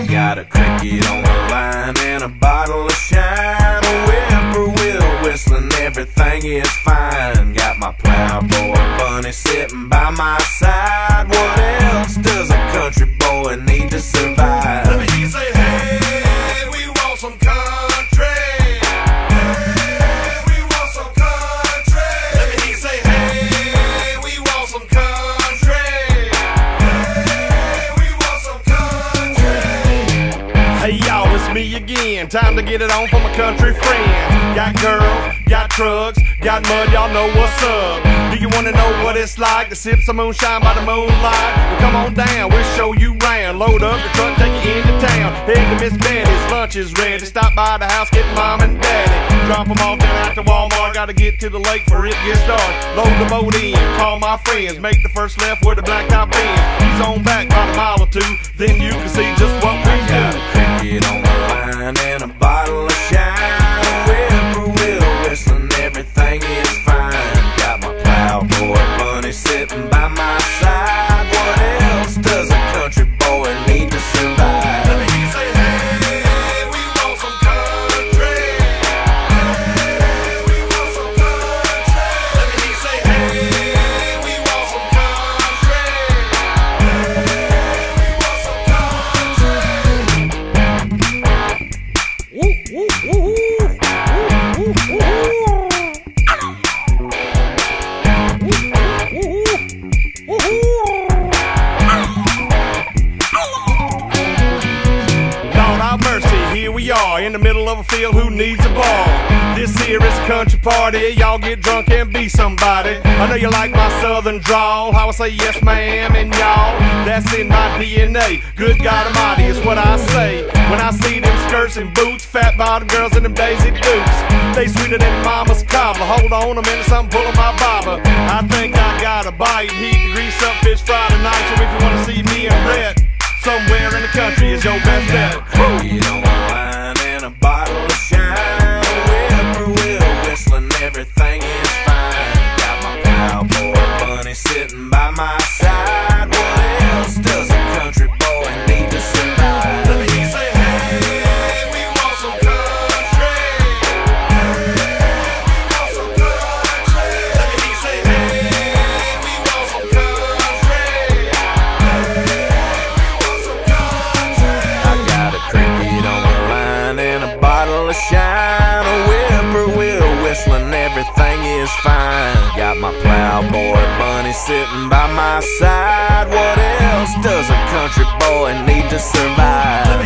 got a cricket on the line and a bottle of shine. A whippoorwill whistling, everything is fine. Got my plowboy bunny sitting by my side. Time to get it on for my country friends. Got girls, got trucks, got mud, y'all know what's up. Do you wanna know what it's like to sip some moonshine by the moonlight? Well, come on down, we'll show you round. Load up the truck, take you into town. Head to Miss Betty's, lunch is ready. Stop by the house, get mom and daddy. Drop them off down at the Walmart. Gotta get to the lake for it gets dark. Load the boat in, call my friends. Make the first left where the blacktop ends. He's on back about a mile or two, then you can see just what we do. cricket on and a in the middle of a field. Who needs a ball? This here is a country party. Y'all get drunk and be somebody. I know you like my southern drawl. How I say yes, ma'am, and y'all. That's in my DNA. Good God Almighty is what I say. When I see them skirts and boots, fat bottom girls in them daisy boots. They sweeter than mama's cobbler. Hold on a minute, something pulling my bobber. I think I got a bite. Heat and grease up fish Friday night. So if you wanna see me in red. Somewhere in the country is fine. Got my plowboy money sitting by my side. What else does a country boy need to survive?